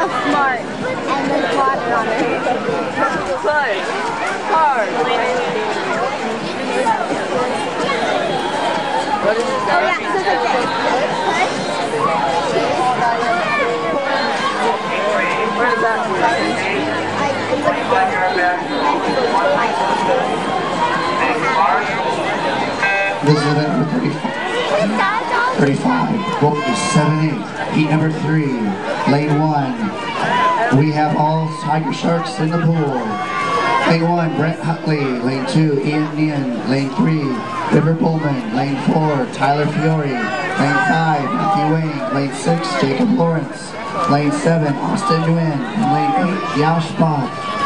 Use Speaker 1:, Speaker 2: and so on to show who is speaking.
Speaker 1: she feels smart. And there's water on her.
Speaker 2: Play. Hard. What is it?
Speaker 1: Oh yeah, so it's like this.
Speaker 2: Where is that?
Speaker 1: Like, it's like
Speaker 3: This is number 35. 35. Boat is 7-8. Heat number 3. Lane 1. We have all Tiger Sharks in the pool. Lane 1, Brent Hutley. Lane 2, Ian Nian. Lane 3, River Pullman. Lane 4, Tyler Fiore. Lane 5, Matthew Wayne. Lane 6, Jacob Lawrence. Lane 7, Austin Nguyen. And lane 8, Yao Spot.